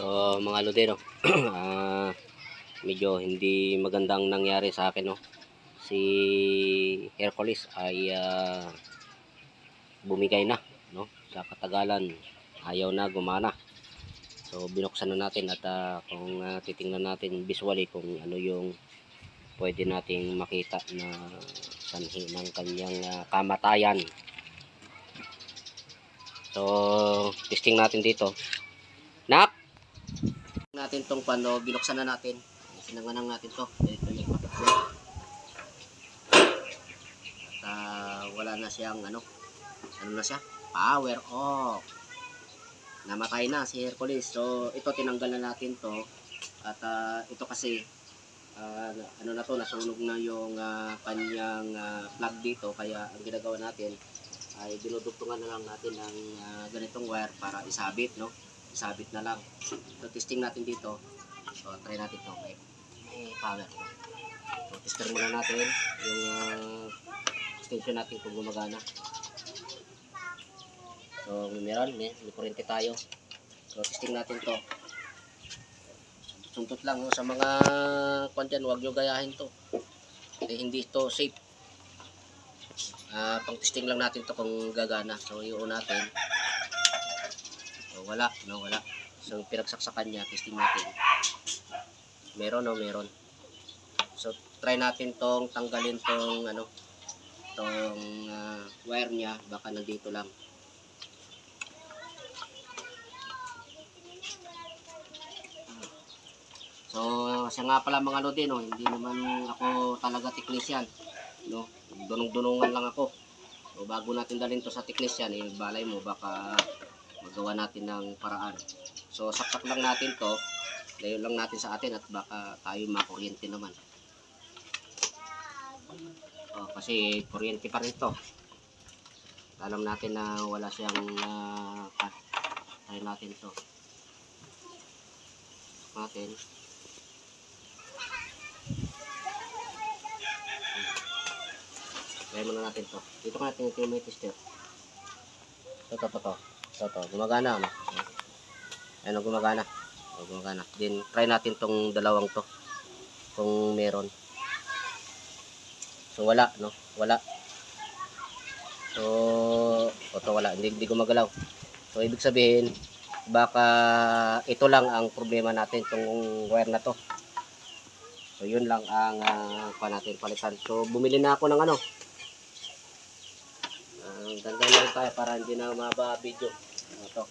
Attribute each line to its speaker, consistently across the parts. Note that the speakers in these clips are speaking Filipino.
Speaker 1: So mga lodi no. ah, medyo hindi magandang nangyari sa akin no. Si Hercules ay ah, bumigay na no sa katagalan. Ayaw na gumana. So binuksan na natin at ah, kung ah, titingnan natin visually kung ano yung pwede nating makita na sanhi ng kanyang ah, kamatayan. So testing natin dito. Natin tong pano, binuksan na natin. Sinanganan natin to. Ito yung patakbo. At ah, wala na siyang ano, ano na siya? Power off. Namatay na si Hercules. So ito tinanggal na natin to. At ah, ito kasi ah, ano na to, nasunog na yung ah, kanyang ah, plug dito. Kaya ang ginagawa natin ay dinudugtungan na lang natin ng ah, ganitong wire para isabit, no? Isabit na lang. So, testing natin dito. So, try natin to. May, may power to. So, tester muna natin yung uh, extension natin kung gumagana. So, meron. May, may kurente tayo. So, testing natin to. Suntot lang sa mga kwan dyan, huwag nyo gayahin to. Kasi hindi to safe. Ah, pang testing lang natin to kung gagana. So, iyon natin. Wala, no, wala. So, pinagsaksakan niya, testing natin. Meron, no, meron. So, try natin tong tanggalin tong, ano, tong ah, wire niya. Baka nandito lang. So, siya nga pala mga lodi, no, hindi naman ako talaga technician, no. Dunong-dunungan lang ako. So, bago natin dalhin to sa technician, eh, balay mo, baka magawa natin ng paraan. So, saksak lang natin to. Layo lang natin sa atin at baka tayo makuryente naman. Oh, kasi kuryente pa rin to. Alam natin na wala siyang uh, try natin to. Natin. Try muna natin to. Dito ka natin yung may tester. Ito, ito, ito. Ito, ito. Gumagana, ano? Ano, gumagana. O, gumagana. Then, try natin tong dalawang to. Kung meron. So, wala, no? Wala. So, ito, wala. Hindi, hindi gumagalaw. So, ibig sabihin, baka ito lang ang problema natin, tong wire na to. So, yun lang ang uh, pa natin palitan. So, bumili na ako ng ano, ang ganda na rin tayo para hindi na maba video. Ito.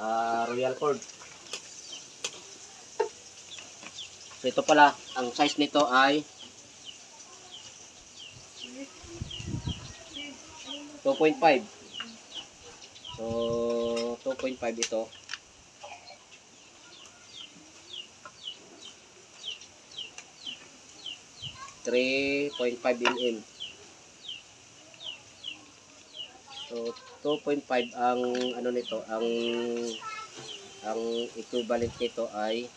Speaker 1: Ah, Royal Cord. So ito pala, ang size nito ay 2.5. So 2.5 ito. Three point five mm. So 2.5 ang ano nito, ang ang equivalent nito ay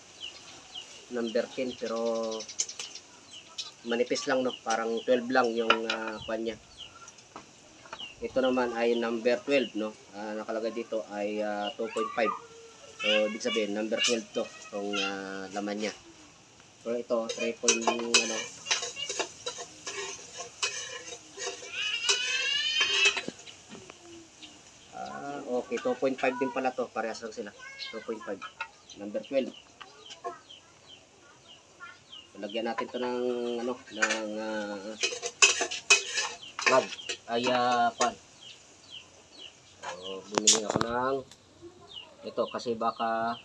Speaker 1: number 10 pero manipis lang no, parang 12 lang yung uh, kwan niya. Ito naman ay number 12 no. Ah, nakalagay dito ay ah, 2.5. So ibig sabihin number 12 to tong ah, laman niya. So ito 3. point, ano Ah, okay, 2.5 din pala to. Parehas lang sila. 2.5. Number 12. So, lagyan natin to ng ano, ng uh, plug. Ay, uh, pan. So, bumili ako ng ito kasi baka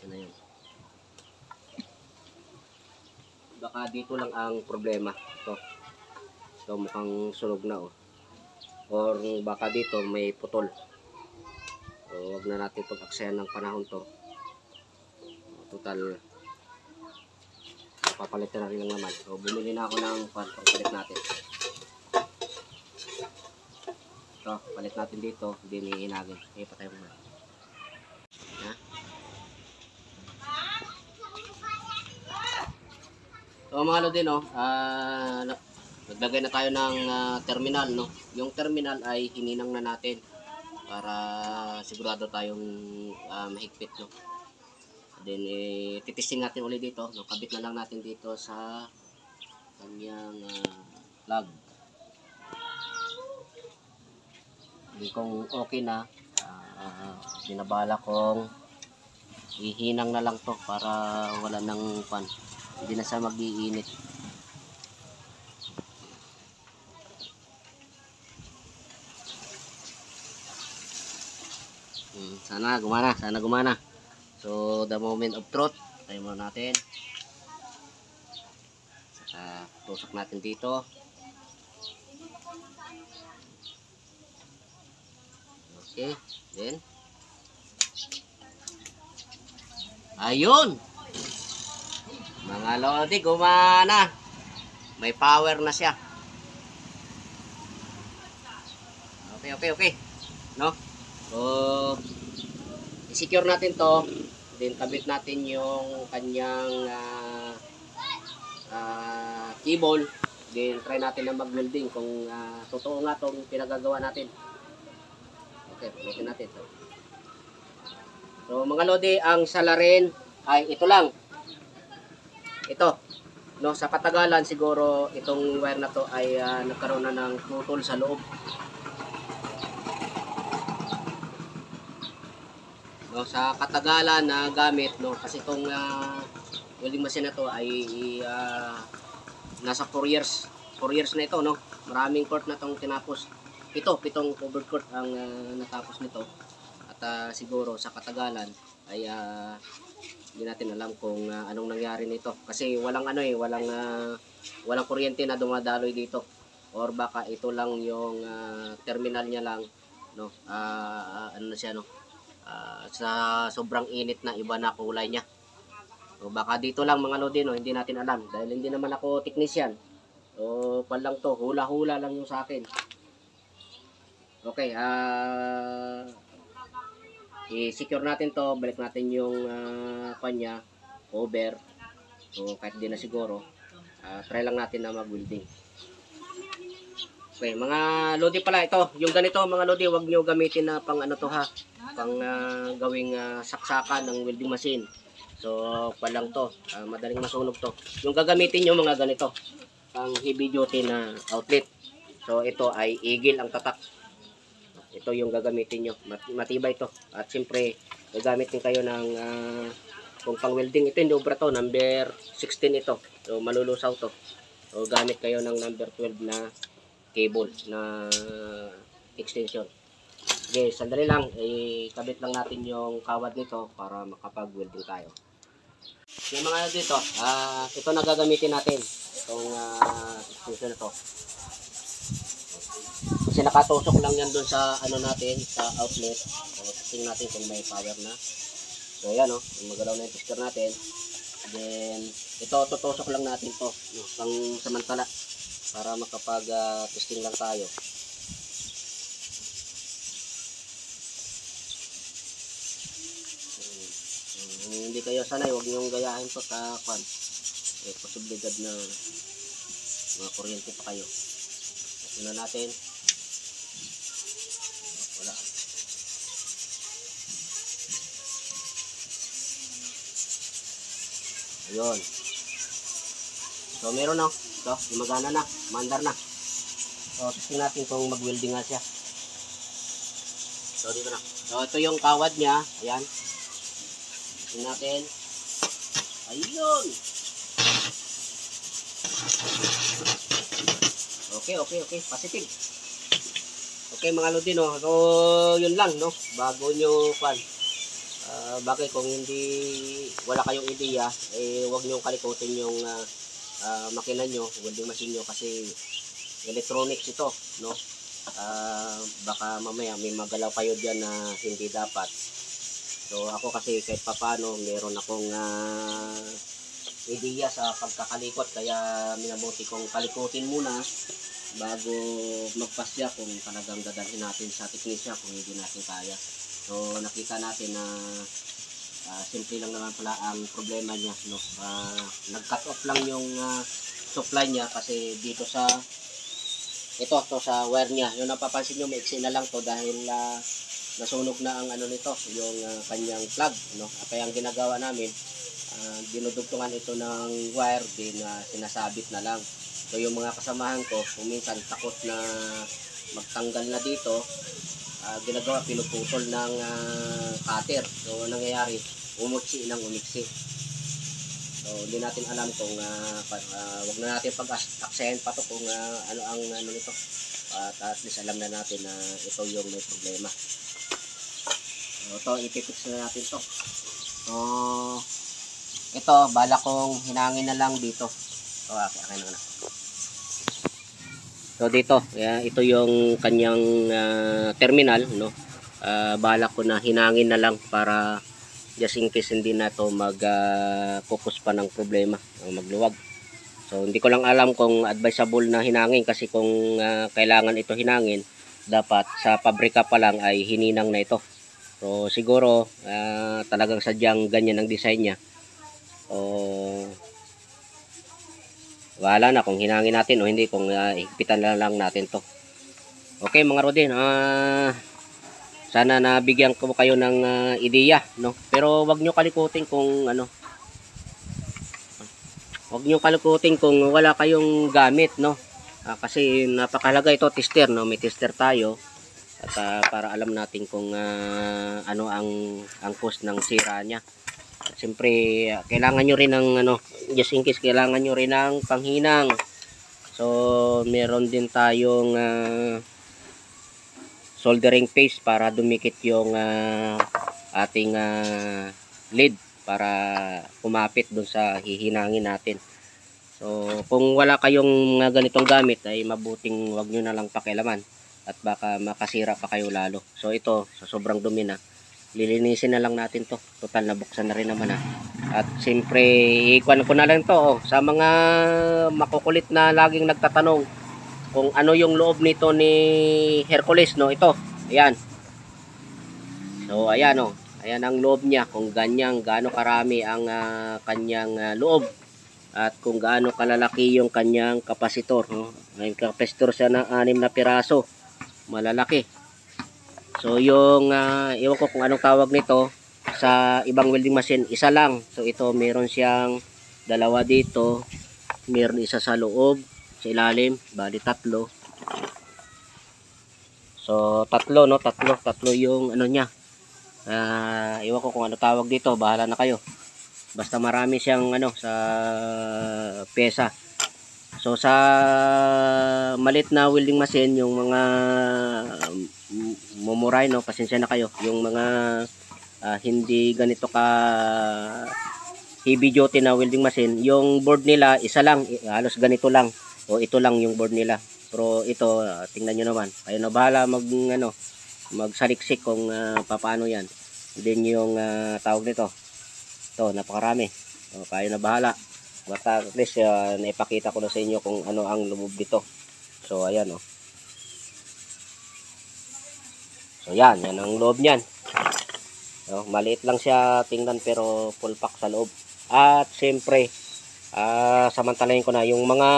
Speaker 1: ano yun. Baka dito lang ang problema. Ito. Ito mukhang sunog na oh or baka dito may putol. So wag na natin itong aksayan ng panahon to. Total papalitan na rin lang naman so bumili na ako ng pan palit natin. Ito palit natin dito hindi niinagin eh patay mo na. So mga lodi no ah Naglagay na tayo ng ah, terminal, no? Yung terminal ay hininang na natin para sigurado tayong ah, mahigpit no. Then eh, titisting natin ulit dito, no? kabit na lang natin dito sa kanyang ah, plug. Hindi kung okay na, ah, binabala kong ihinang na lang to para wala nang pan. Hindi na siya mag-iinit. Sana gumana, sana gumana. So, the moment of truth, tayo muna natin. Saka, tusok natin dito. Okay, then. Ayun! Mga lodi, gumana. May power na siya. Okay, okay, okay. No? So, i-secure natin to. Then, kabit natin yung kanyang ah, ah, cable. Then, try natin na mag-welding kung ah, totoo nga tong pinagagawa natin. Okay, ulitin natin to. So, mga lodi, ang salarin ay ito lang. Ito. No, sa katagalan siguro itong wire na to ay ah, nagkaroon na ng putol sa loob. No sa katagalan na gamit no kasi itong uh, welding machine na to ay ah, nasa 4 years 4 years na ito no. Maraming court na tong tinapos. Ito pitong covered court ang ah, natapos nito. At ah, siguro sa katagalan ay ah, hindi natin alam kung ah, anong nangyari nito. Kasi walang ano eh walang ah, walang kuryente na dumadaloy dito. Or baka ito lang yung ah, terminal niya lang no. Ah, ah, ano na siya no Ah, sa sobrang init na iba na kulay niya. So baka dito lang mga lodi no, hindi natin alam dahil hindi naman ako technician. So pan lang to, hula-hula lang yung sa akin. Okay, ah i-secure natin to, balik natin yung uh, kanya over. So kahit di na siguro, ah, try lang natin na mag-welding. Okay, mga lodi pala ito, yung ganito mga lodi, wag niyo gamitin na pang ano to ha, pang ah, gawing ah, saksakan ng welding machine. So, pa lang to. Ah, madaling masunog to. Yung gagamitin nyo mga ganito. Pang heavy duty na outlet. So, ito ay igil ang tatak. Ito yung gagamitin nyo. Mat- matibay to. At siyempre, gagamit din kayo ng ah, kung pang welding. Ito yung obra to. Number 16 ito. So, malulusaw to. So, gamit kayo ng number 12 na cable na extension. Okay, sandali lang. I-kabit lang natin yung kawad nito para makapag-welding tayo. Yung mga dito, ah ito na gagamitin natin. Itong ah, extension na. Kasi nakatusok lang yan dun sa ano natin, sa outlet. So, testing natin kung may power na. So, ayan o. Oh, yung magalaw na yung tester natin. Then, ito, tutusok lang natin to. No, pang samantala. Para makapag-testing lang tayo. Hindi kayo sanay, huwag niyong gayahin ta kwan. Eh, posibilidad na mga kuryente pa kayo. Ito na natin. Wala. Ayun. So, meron na. Ito, gumagana na. Mandar na. So, testing natin kung mag-welding nga siya. So, dito na. So, ito yung kawad niya. Ayan. Tingnan natin. Ayun. Okay, okay, okay. Positive. Okay mga lodi no. So, yun lang no. Bago nyo pan. Ah, bakit kung hindi wala kayong ideya, eh wag niyo kalikutin yung ah, ah, makina nyo, welding machine nyo kasi electronics ito, no? Ah, baka mamaya may magalaw kayo diyan na hindi dapat. So ako kasi kahit papano meron akong ah, ideya sa pagkakalikot kaya minabuti kong kalikutin muna bago magpasya kung talagang dadalhin natin sa teknisya kung hindi natin kaya. So nakita natin na ah, simple lang naman pala ang problema niya no. Ah, nag-cut off lang yung ah, supply niya kasi dito sa ito to sa wire niya. Yung napapansin niyo maiksi na lang to dahil ah, nasunog na ang ano nito, yung ah, kanyang plug, no? Kaya ang ginagawa namin, ah, dinudugtungan ito ng wire din na sinasabit na lang. So yung mga kasamahan ko, kung minsan takot na magtanggal na dito, ah, ginagawa pinuputol ng ah, cutter. So nangyayari, umutsi ng umiksi. So hindi natin alam kung uh, wag na natin pag-aksayan pa to kung ah, ano ang ano nito. At at least alam na natin na ito yung may problema. So ito ipipix na natin to. So ito bala kong hinangin na lang dito. So okay, okay na. So dito, ito yung kanyang ah, terminal, no. Ah, bala ko na hinangin na lang para just in case hindi na to mag ah, focus pa ng problema, o magluwag. So hindi ko lang alam kung advisable na hinangin kasi kung ah, kailangan ito hinangin, dapat sa pabrika pa lang ay hininang na ito. So siguro ah, talagang sadyang ganyan ang design niya. O wala na kung hinangin natin o hindi kung uh, higpitan na lang natin to. Okay mga Rodin, ah sana nabigyan ko kayo ng ah, ideya, no? Pero wag niyo kalikutin kung ano. Wag niyo kalikutin kung wala kayong gamit, no? Ah, kasi napakalaga ito tester, no? May tester tayo at ah, para alam natin kung ah, ano ang ang cause ng sira niya. Siyempre, ah, kailangan nyo rin ng ano, just in case, kailangan nyo rin ng panghinang. So, meron din tayong ah, soldering paste para dumikit yung ah, ating ah, lid para kumapit dun sa hihinangin natin. So, kung wala kayong mga ganitong gamit, ay mabuting wag nyo na lang pakialaman at baka makasira pa kayo lalo. So, ito, sa sobrang dumi na, lilinisin na lang natin to. Total na buksan na rin naman ha at siyempre ikuan ko na lang to oh, sa mga makukulit na laging nagtatanong kung ano yung loob nito ni Hercules no? Ito ayan. So ayan oh. Ayan ang loob niya kung ganyang gaano karami ang ah, kanyang ah, loob. At kung gaano kalalaki yung kanyang kapasitor no? may kapasitor siya ng anim na piraso malalaki So yung uh, iwan ko kung anong tawag nito sa ibang welding machine, isa lang. So ito meron siyang dalawa dito, meron isa sa loob, sa ilalim, bali tatlo. So tatlo no, tatlo, tatlo yung ano niya. Ah, iwan ko kung ano tawag dito, bahala na kayo. Basta marami siyang ano sa pesa. So sa malit na welding machine, yung mga um, mumuray no, pasensya na kayo. Yung mga ah, hindi ganito ka heavy duty na welding machine, yung board nila isa lang, halos ganito lang. O ito lang yung board nila. Pero ito, ah, tingnan nyo naman. Kayo na bahala mag ano, magsaliksik kung ah, papaano yan. Then yung ah, tawag nito. Ito, napakarami. O, kayo na bahala. Basta at least uh, naipakita ko na sa inyo kung ano ang loob dito. So ayan oh. So yan, yan ang loob niyan. No, maliit lang siya tingnan pero full pack sa loob. At siyempre, ah samantalahin ko na yung mga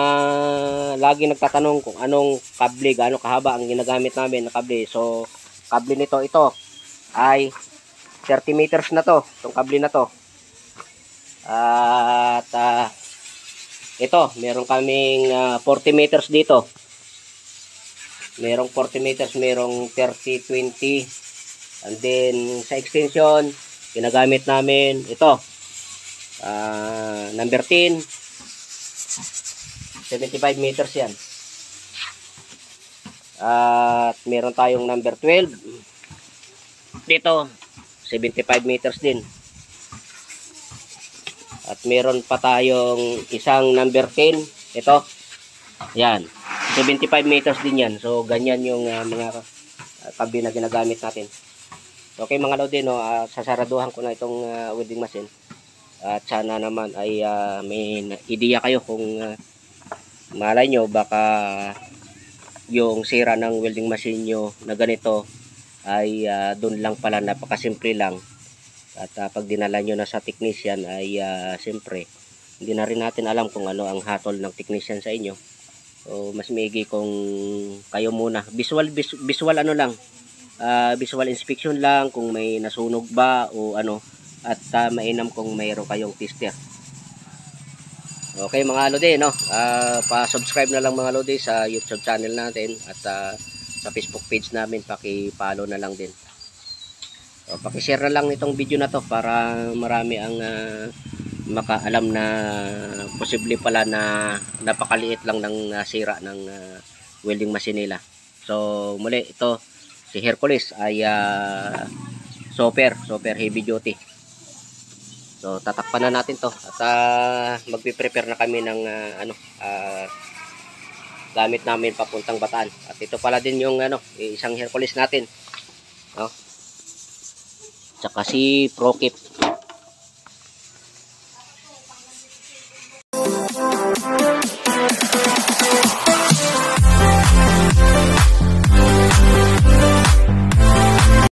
Speaker 1: lagi nagtatanong kung anong kable, gaano kahaba ang ginagamit namin na kable. So, kable nito ito ay 30 meters na to, itong kable na to. At ah, ito, meron kaming ah, 40 meters dito. Merong 40 meters, merong 30, 20. And then sa extension, ginagamit namin ito. ah, number 10. 75 meters yan. At meron tayong number 12. Dito, 75 meters din. At meron pa tayong isang number 10. Ito. Yan. 75 meters din yan. So, ganyan yung ah, mga uh, tabi na ginagamit natin. Okay mga lodi, no, ah, sasaraduhan ko na itong ah, welding machine. At sana naman ay ah, may ideya kayo kung ah, malay nyo baka yung sira ng welding machine nyo na ganito ay ah, doon lang pala napakasimple lang at ah, pag dinala nyo na sa technician ay ah, siyempre hindi na rin natin alam kung ano ang hatol ng technician sa inyo so mas maigi kung kayo muna. Visual vis- visual ano lang? Ah, visual inspection lang kung may nasunog ba o ano. At ah, mainam kung mayroon kayong tester. Okay mga lodi no, Ah, pa-subscribe na lang mga lodi sa YouTube channel natin at ah, sa Facebook page namin. Paki-follow na lang din. O, paki-share na lang itong video na to para marami ang ah, makaalam na posible pala na napakaliit lang ng ah, sira ng ah, welding machine nila. So muli ito si Hercules ay ah, super, super heavy duty. So tatakpan na natin to at ah, magpi-prepare na kami ng ah, ano ah, gamit namin papuntang Bataan. At ito pala din yung ano, isang Hercules natin. No? Tsaka si Prokip.